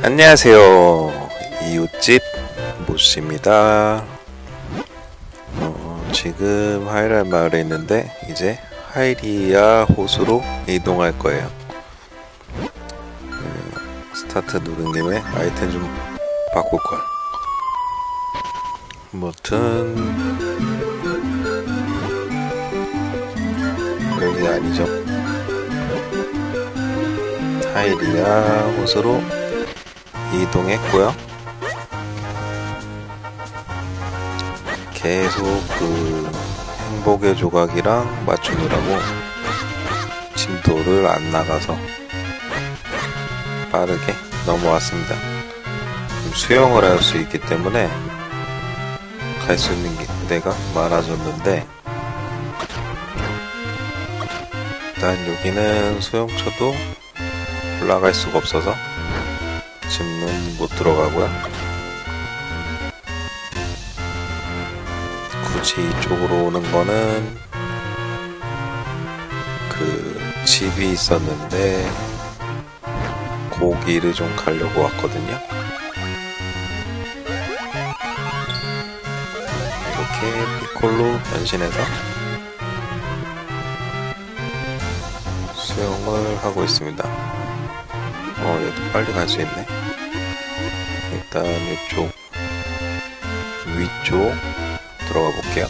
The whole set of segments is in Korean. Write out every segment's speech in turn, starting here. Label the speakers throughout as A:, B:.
A: 안녕하세요. 이웃집 모씨입니다. 어, 지금 하이랄 마을에 있는데 이제 하일리아 호수로 이동할 거예요. 그, 스타트 누른 김에 아이템 좀 바꿀 걸. 무튼 여기 아니죠. 하이리아 호수로 이동했고요. 계속 그 행복의 조각이랑 맞추느라고 진도를 안 나가서 빠르게 넘어왔습니다. 수영을 할 수 있기 때문에 갈 수 있는 데가 많아졌는데 일단 여기는 수영처도 올라갈 수가 없어서 지금은 못 들어가고요. 굳이 이쪽으로 오는 거는 그 집이 있었는데 고기를 좀 가려고 왔거든요. 이렇게 피콜로 변신해서 수영을 하고 있습니다. 어, 얘도 빨리 갈 수 있네. 일단 이쪽 위쪽 들어가 볼게요.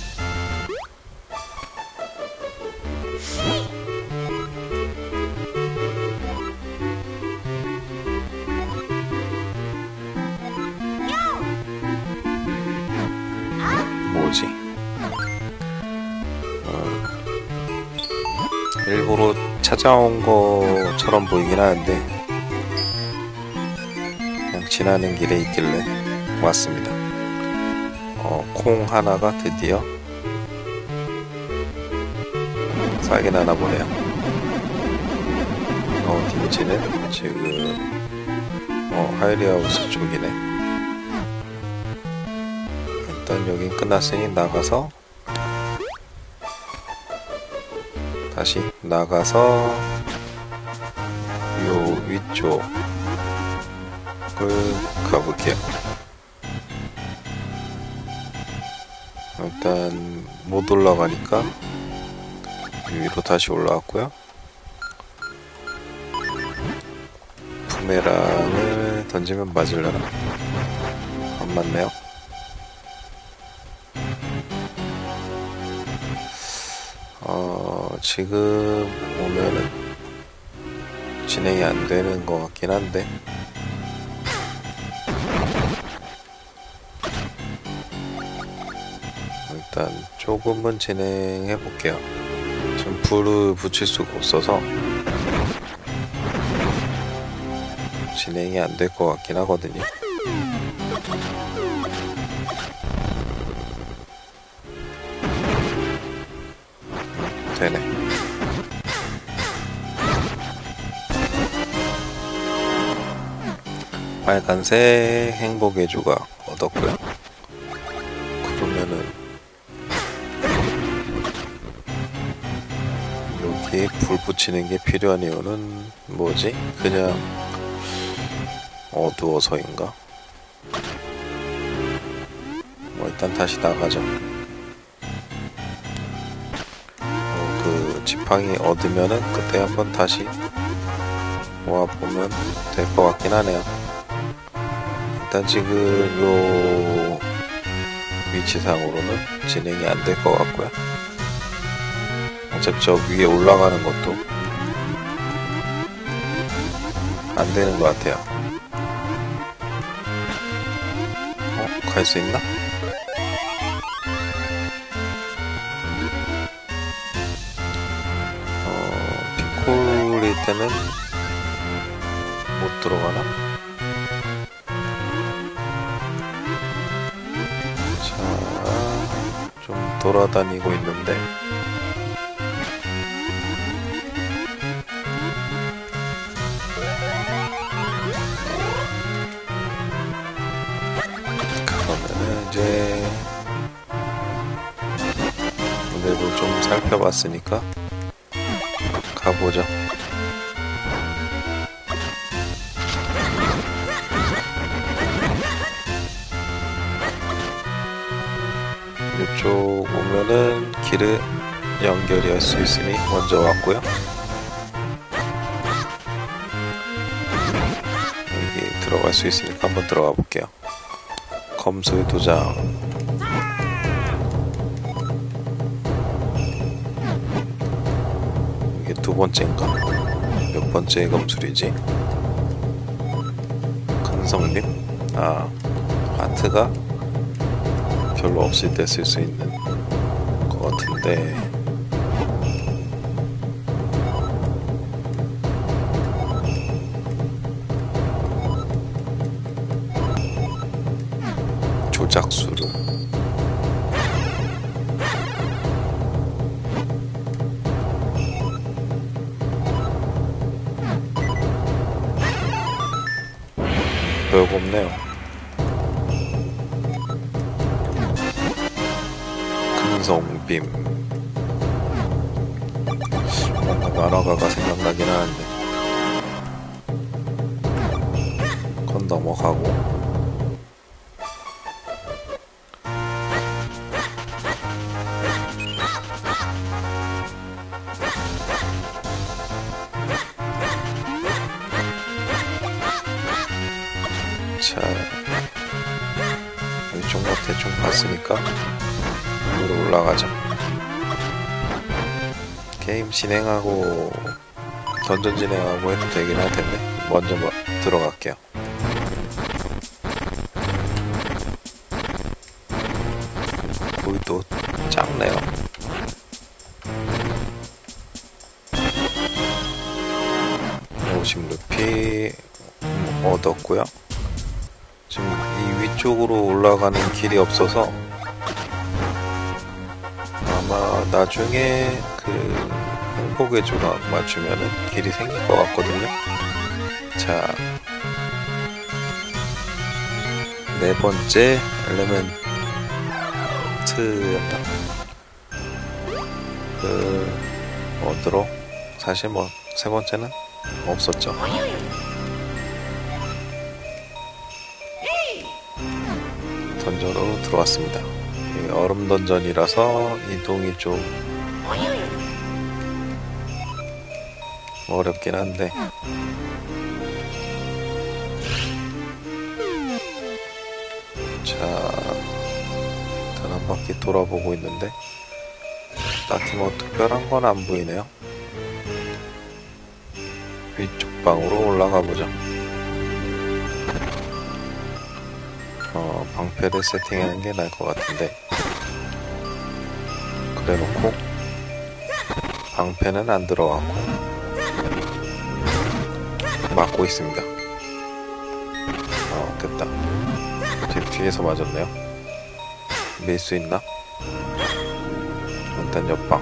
A: 뭐지? 어, 일부러 찾아온 것처럼 보이긴 하는데 지나는 길에 있길래 왔습니다. 어, 콩 하나가 드디어 싹이 나나 보네요. 어, 김치는 지금 어, 하이리하우스 쪽이네. 일단 여긴 끝났으니 나가서 다시 나가서 요 위쪽 을 가볼게요. 일단 못 올라가니까 위로 다시 올라왔고요. 부메랑을 던지면 맞으려나? 안 맞네요. 어, 지금 보면은 진행이 안 되는 것 같긴 한데 일단 조금은 진행해 볼게요. 지금 불을 붙일 수가 없어서 진행이 안 될 것 같긴 하거든요. 되네. 빨간색 행복의 조각 얻었고요. 불 붙이는 게 필요한 이유는 뭐지? 그냥 어두워서인가? 뭐 일단 다시 나가죠. 어, 그 지팡이 얻으면은 그때 한번 다시 모아보면 될 것 같긴 하네요. 일단 지금 요 위치상으로는 진행이 안 될 것 같고요. 어차피 저 위에 올라가는 것도 안 되는 것 같아요. 어? 갈 수 있나? 어, 피콜일 때는 못 들어가나? 자, 좀 돌아다니고 있는데 잡혔으니까 가보자 이쪽 오면은 길을 연결이 할 수 있으니 먼저 왔고요. 여기 들어갈 수 있으니까 한번 들어가 볼게요. 검소의 도장. 번째인가? 몇 번째 검술이지? 큰성림? 아, 아트가 별로 없을 때 쓸 수 있는 것 같은데 조작수 별거 없네요. 큰성빔. 뭔가 만화가가 생각나긴 하는데. 그건 넘어가고 게임 진행하고 던전 진행하고 해도 되긴 할 텐데 먼저 뭐 들어갈게요. 또 작네요. 오십 루피 음, 얻었고요. 지금 이 위쪽으로 올라가는 길이 없어서 아마 나중에 그 행복의 조각 맞추면은 길이 생길 것 같거든요. 자, 네 번째 엘레멘트였다. 그 어드로 사실 뭐 세 번째는 없었죠. 던전으로 들어왔습니다. 이 얼음 던전이라서 이동이 좀 어렵긴 한데 자 일단 한 바퀴 돌아보고 있는데 딱히 뭐 특별한 건 안 보이네요. 위쪽 방으로 올라가 보자. 어, 방패를 세팅하는 게 나을 것 같은데 그래 놓고 방패는 안 들어가고 막고 있습니다. 어 됐다. 제 뒤에서 맞았네요. 밀 수 있나? 일단 옆방.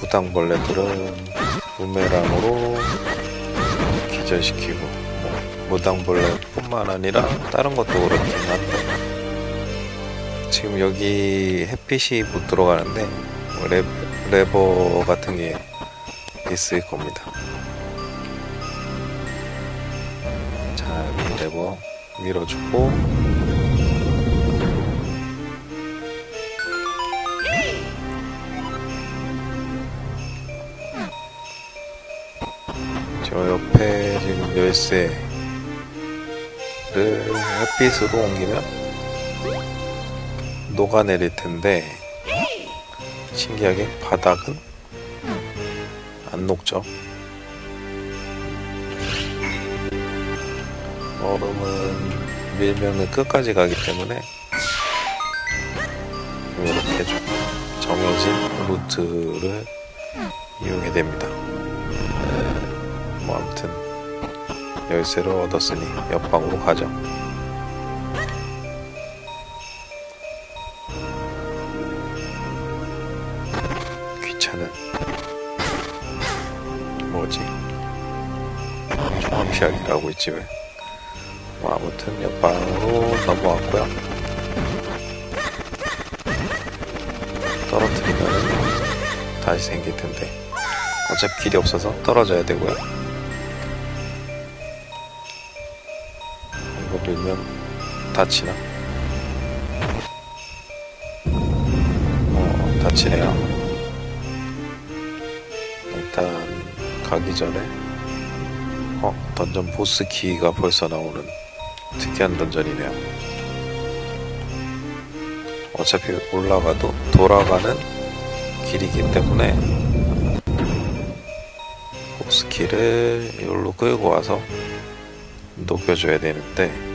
A: 무당벌레들은 부메랑으로 기절시키고 뭐, 무당벌레뿐만 아니라 다른 것도 그렇긴 한데 지금 여기 햇빛이 못 들어가는데 뭐 레, 레버 같은 게 있을 겁니다. 자 여기 레버 밀어주고 저 옆에 지금 열쇠를 햇빛으로 옮기면 녹아내릴 텐데 신기하게 바닥은 안 녹죠. 얼음은 밀면은 끝까지 가기 때문에 이렇게 좀 정해진 루트를 이용해야 됩니다. 뭐 아무튼 열쇠를 얻었으니 옆방으로 가죠. 왜? 뭐 아무튼 옆방으로 넘어왔고요. 떨어뜨리면 다시 생길 텐데 어차피 길이 없어서 떨어져야 되고요. 밀면 다치나? 어, 다치네요. 일단 가기 전에 어, 던전 보스 키가 벌써 나오는 특이한 던전이네요. 어차피 올라가도 돌아가는 길이기 때문에 보스 키를 여기로 끌고 와서 녹여줘야 되는데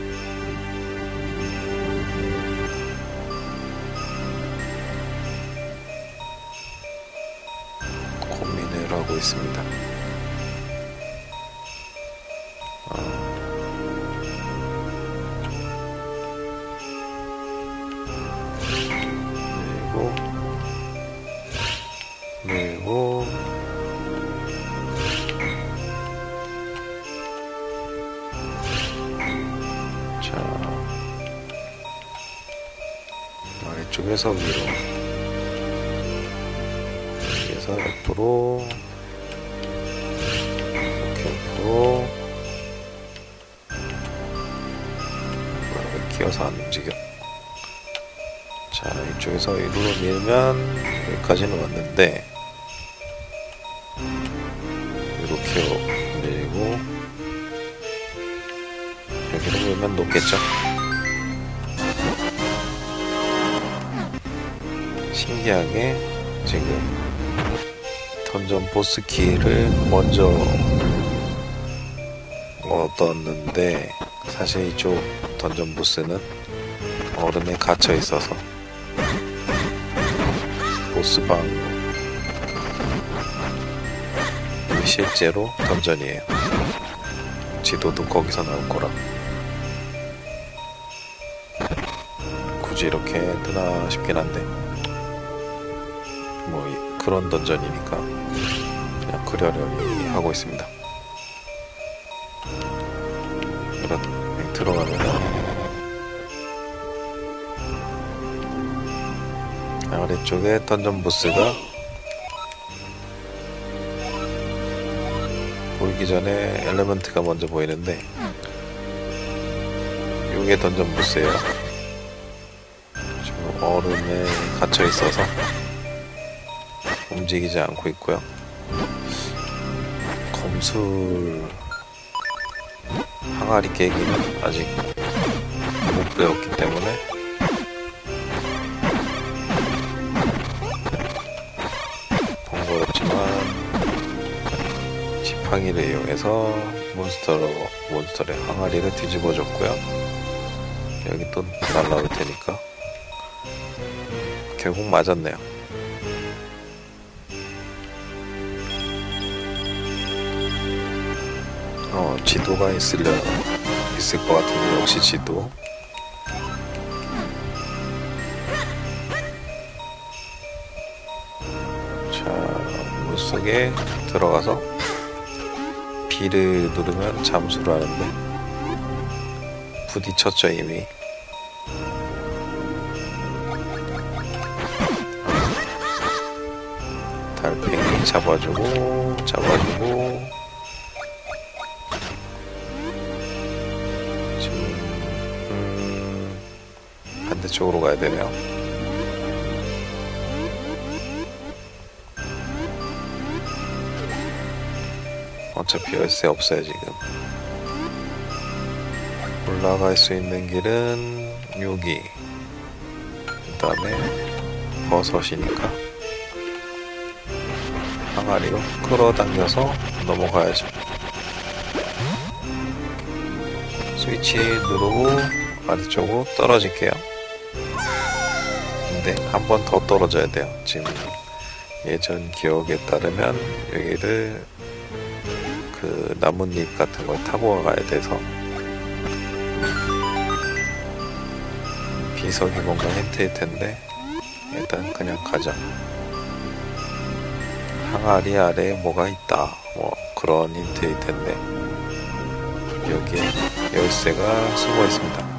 A: 왜 기어서 안 움직여. 자 이쪽에서 위로 밀면 여기까지는 왔는데 이렇게 밀고 여기로 밀면 높겠죠? 신기하게 지금 던전 보스 키를 먼저 얻었는데 사실 이쪽 던전 보스는 얼음에 갇혀 있어서 보스방 실제로 던전이에요. 지도도 거기서 나올 거라. 굳이 이렇게 뜨나 싶긴 한데 뭐 이- 그런 던전이니까 그냥 그려려니 하고 있습니다. 들어가면 아래쪽에 던전 보스가 보이기 전에 엘레먼트가 먼저 보이는데 이게 던전 보스예요. 지금 얼음에 갇혀 있어서 움직이지 않고 있고요. 검술 항아리 깨기는 아직 못 배웠기 때문에 번거롭지만 지팡이를 이용해서 몬스터로 몬스터의 항아리를 뒤집어줬고요. 여기 또 날라올 테니까 결국 맞았네요. 어 지도가 있으려 있을 것 같은데 역시 지도. 자, 물속에 들어가서 B를 누르면 잠수를 하는데 부딪혔죠 이미. 달팽이 잡아주고 잡아주고 반대쪽으로 가야 되네요. 어차피 열쇠 없어요 지금. 올라갈 수 있는 길은 여기. 그 다음에 버섯이니까. 항아리로 끌어당겨서 넘어가야죠. 스위치 누르고 아래쪽으로 떨어질게요 근데 한번 더 떨어져야 돼요 지금 예전 기억에 따르면 여기를 그 나뭇잎 같은 걸 타고 가야 돼서 비석이 뭔가 힌트일 텐데 일단 그냥 가자. 항아리 아래에 뭐가 있다. 뭐 그런 힌트일 텐데 여기에 열쇠가 숨어 있습니다.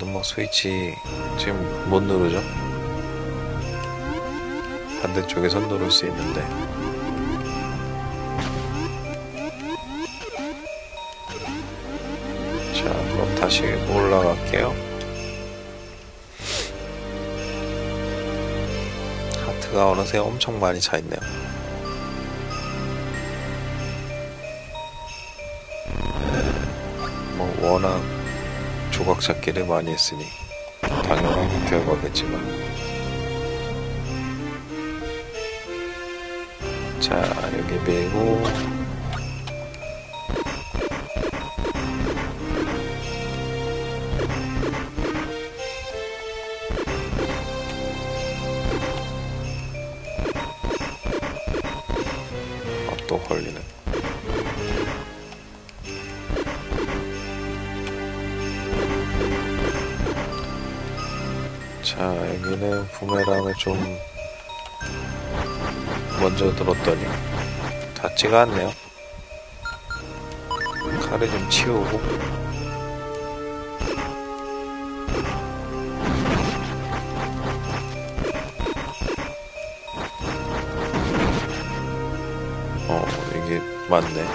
A: 또 뭐 스위치 지금 못 누르죠? 반대쪽에 선 누를 수 있는데. 자 그럼 다시 올라갈게요. 하트가 어느새 엄청 많이 차 있네요. 뭐 워낙 조각 찾기를 많이 했으니 당연한 결과겠지만. 자 여기 밀고 부메랑을 좀 먼저 들었더니 닿지가 않네요. 칼을 좀 치우고. 어 이게 맞네.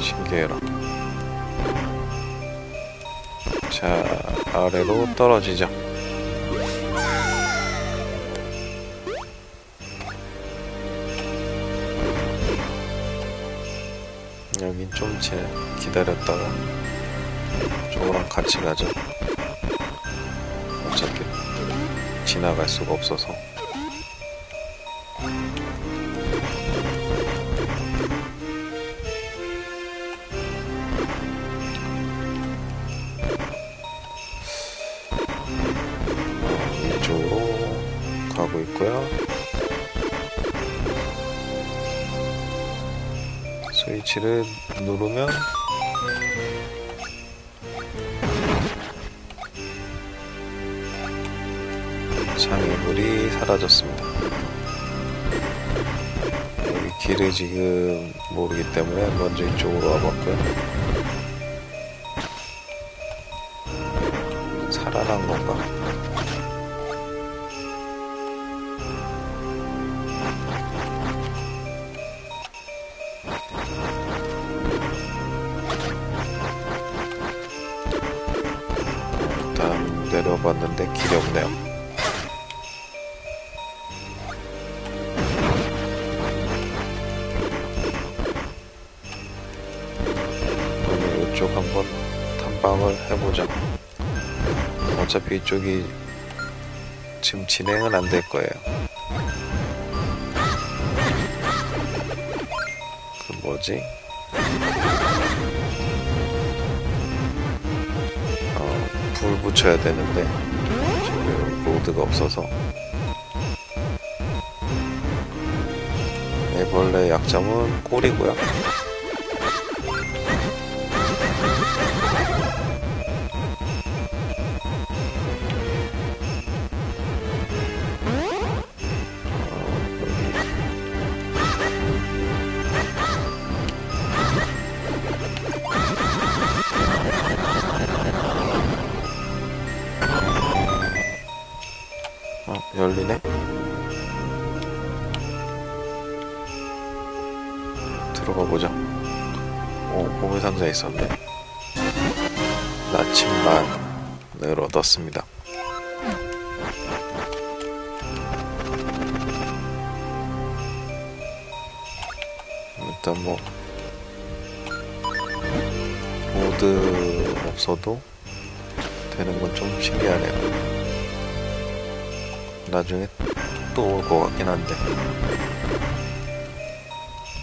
A: 신기해라. 자 아래로 떨어지죠 여긴 좀 지- 기다렸다가 저거랑 같이 가죠 어차피 지나갈 수가 없어서 스위치를 누르면 장애물이 사라졌습니다. 여기 길을 지금 모르기 때문에 먼저 이쪽으로 와봤고요. 살아난 건가? 어차피 이쪽이 지금 진행은 안 될 거예요. 그 뭐지? 어, 불 붙여야 되는데 지금 로드가 없어서 애벌레 약점은 꼬리고요. 있었네. 나침반을 얻었습니다. 일단 뭐 모드 없어도 되는 건 좀 신기하네요. 나중에 또 올 것 같긴 한데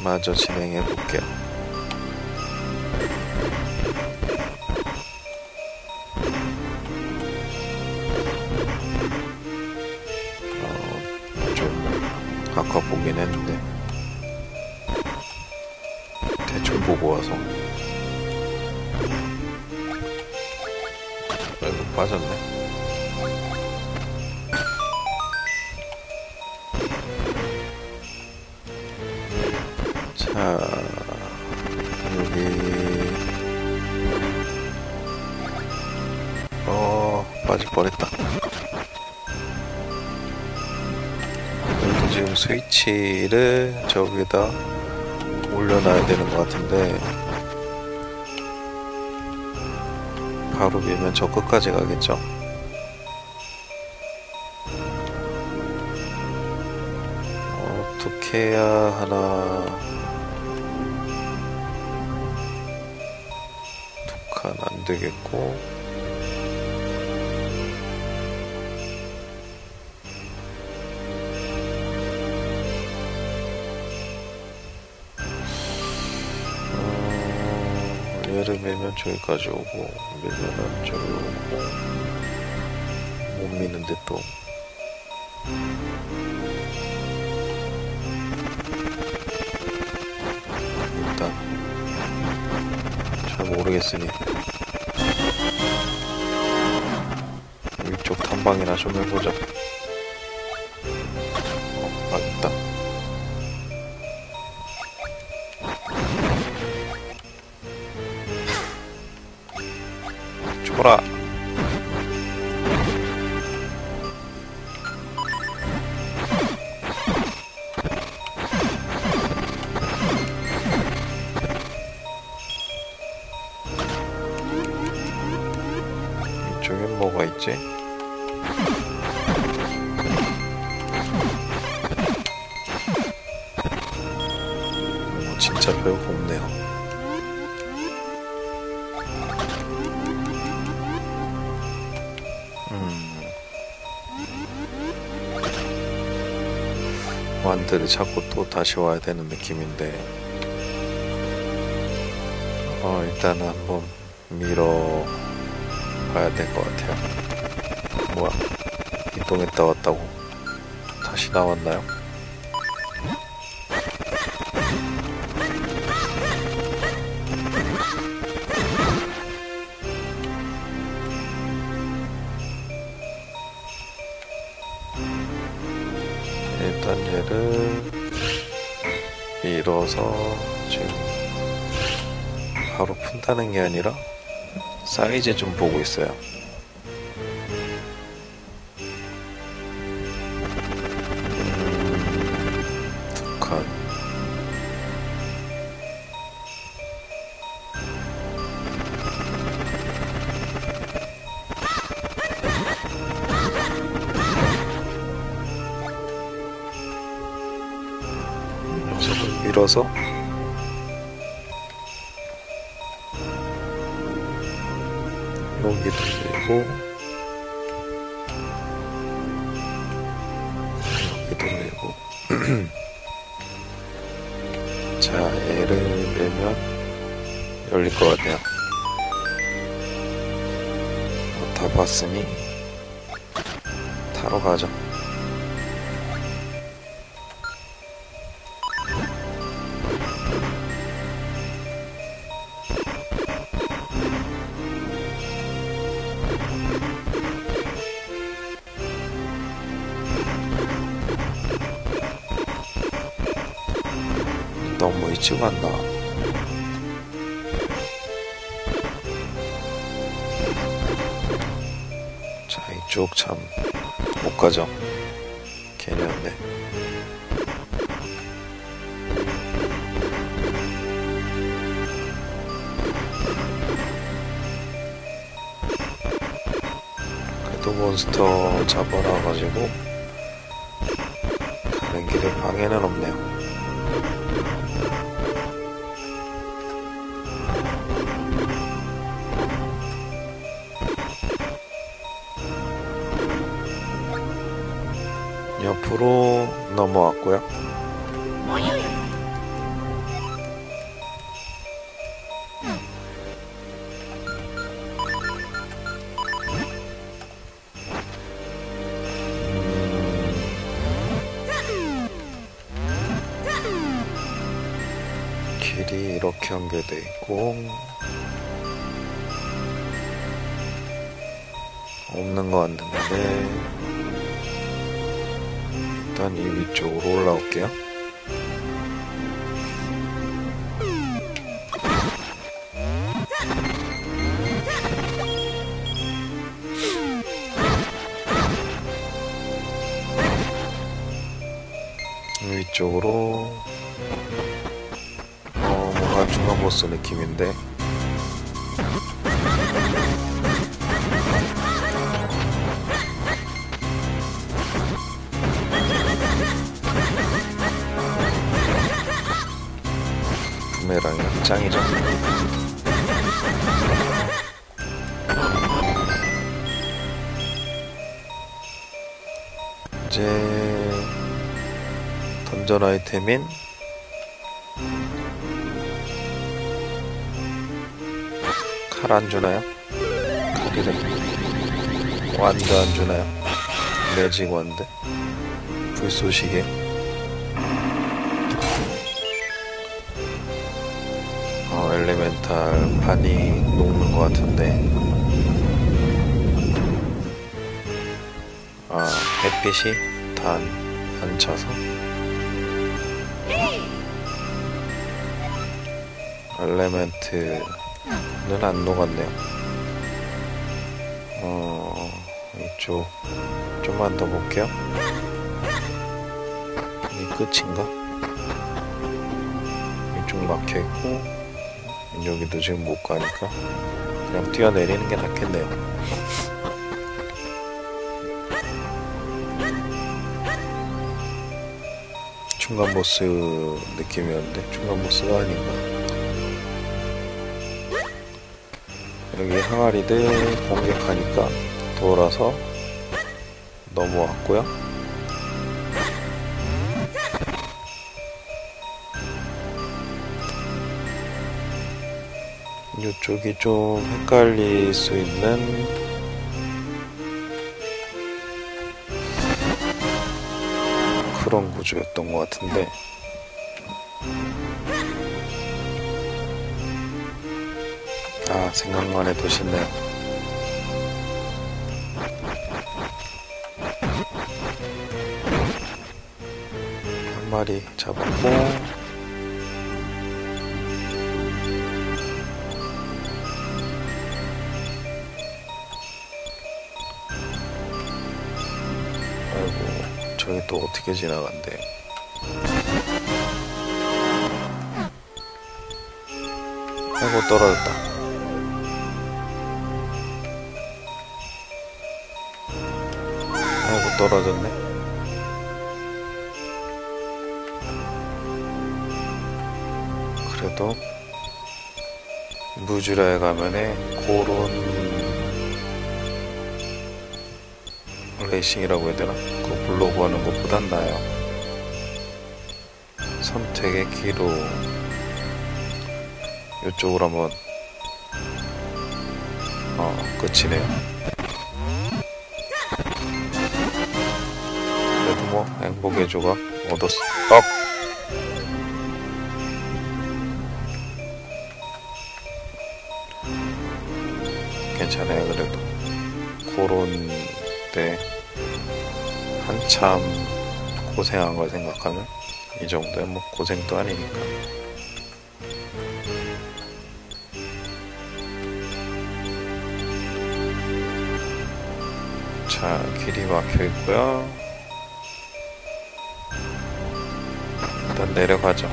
A: 마저 진행해 볼게요. 어, 좀 아까 보긴 했는데 대충 보고 와서 아이고 빠졌네. 자, 빠질 뻔했다. 지금 스위치를 저기다 올려놔야 되는 것 같은데, 가로 밀면 저 끝까지 가겠죠? 어떻게 해야 하나 두칸안 되겠고 어, 얘를 밀면 저기까지 오고 밀면은 저기 오고 못 미는데 또. 일단 잘 모르겠으니. 위쪽 탐방이나 좀 해보자 진짜 별거 없네요. 음. 완들이 자꾸 또 다시 와야 되는 느낌인데 어 일단은 한번 밀어 가야 될 것 같아요 뭐야 이동했다 왔다고 다시 나왔나요? 푼다는 게 아니라 사이즈 좀 보고 있어요. 밀어서 여 너무 일찍 왔나? 자, 이쪽 참 못 가죠. 괜히 왔네. 그래도 몬스터 잡아놔 가지고 가는 길에 방해는 없네요. 옆으로 넘어왔고요. 길이 이렇게 연결돼 있고 없는 거 같는데 일단 이 위쪽으로 올라올게요. 위쪽으로 어 뭔가 중간 보스 느낌인데 던전 아이템인 칼 안 주나요? 완도 안 주나요? 매직 완드. 불쏘시개. 어, 엘레멘탈 판이 녹는 것 같은데. 아, 햇빛이 단 안 차서. 엘레멘트는 안 녹았네요. 어, 이쪽 좀만 더 볼게요. 이 끝인가? 이쪽 막혀 있고 여기도 지금 못 가니까 그냥 뛰어내리는 게 낫겠네요. 중간 보스 느낌이었는데 중간 보스가 아닌가? 여기 항아리들 공격하니까 돌아서 넘어왔고요. 이쪽이 좀 헷갈릴 수 있는 그런 구조였던 것 같은데 아 생각만 해도 쉽네요. 한 마리 잡았고 아이고 저기 또 어떻게 지나간대. 아이고 떨어졌다 떨어졌네 그래도 무주라에 가면에 그런 레이싱이라고 해야 되나? 그 블로그 하는 것보단 나아요. 선택의 기로 이쪽으로 한번 어 끝이네요. 행복의 조각 얻었어. 어! 괜찮아요 그래도 그런 때 한참 고생한 걸 생각하면 이 정도면 뭐 고생도 아니니까 자 길이 막혀 있고요 일단 내려가죠.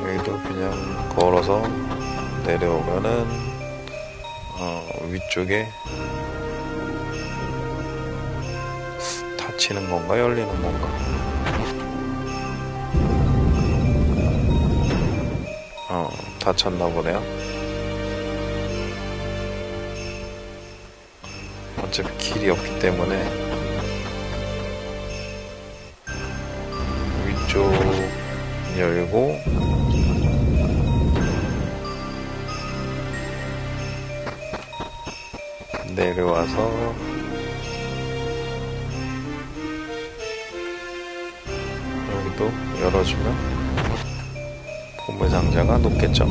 A: 여기도 그냥 걸어서 내려오면은 어, 위쪽에 닫히는 건가 열리는 건가? 어 닫혔나 보네요 어차피 길이 없기 때문에. 위쪽 열고. 내려와서. 여기도 열어주면 보물 상자가 높겠죠.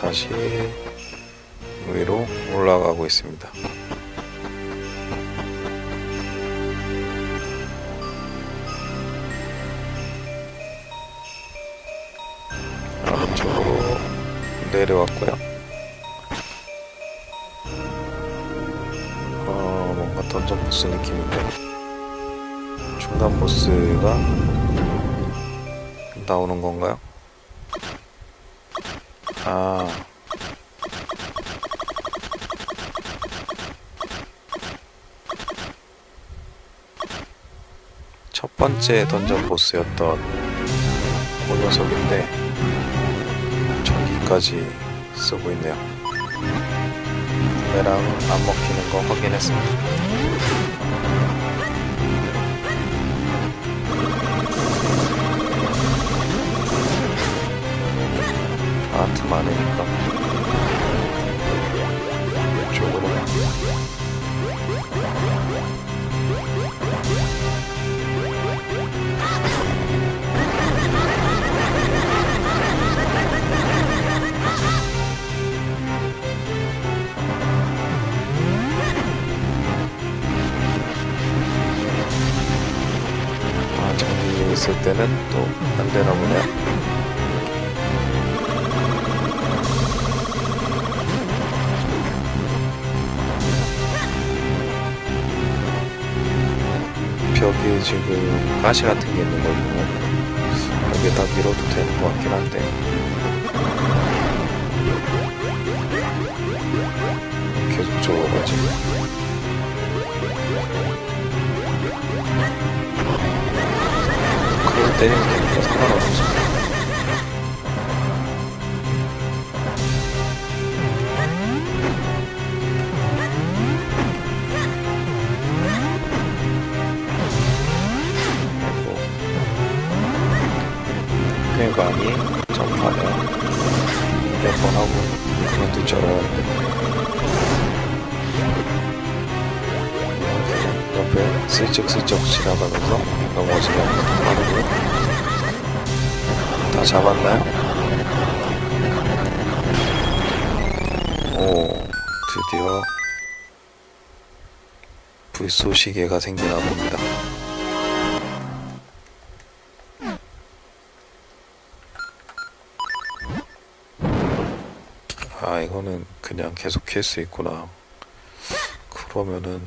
A: 다시 위로 올라가고 있습니다. 아래쪽으로 내려왔고요. 어, 뭔가 던전 보스 느낌인데 중간 보스가 나오는 건가요? 번째 던전 보스였던 그 녀석인데 전기까지 쓰고 있네요. 부메랑 안 먹히는 거 확인했습니다. 아트 많으니까 이쪽으로 있을 때는 또 안 되나 보네요. 벽에 지금 가시 같은 게 있는 걸 보면 여기 다 밀어도 되는 것 같긴 한데 계속 저어가지고 때리면 되니까 상관없어 아이고 꽤 많이 점프하면 몇번 하고 그것도 쩔어는데 옆에 슬쩍슬쩍 지나가면서 잡았나요? 오 드디어 불쏘시개가 생기나 봅니다. 아 이거는 그냥 계속 캘 수 있구나 그러면은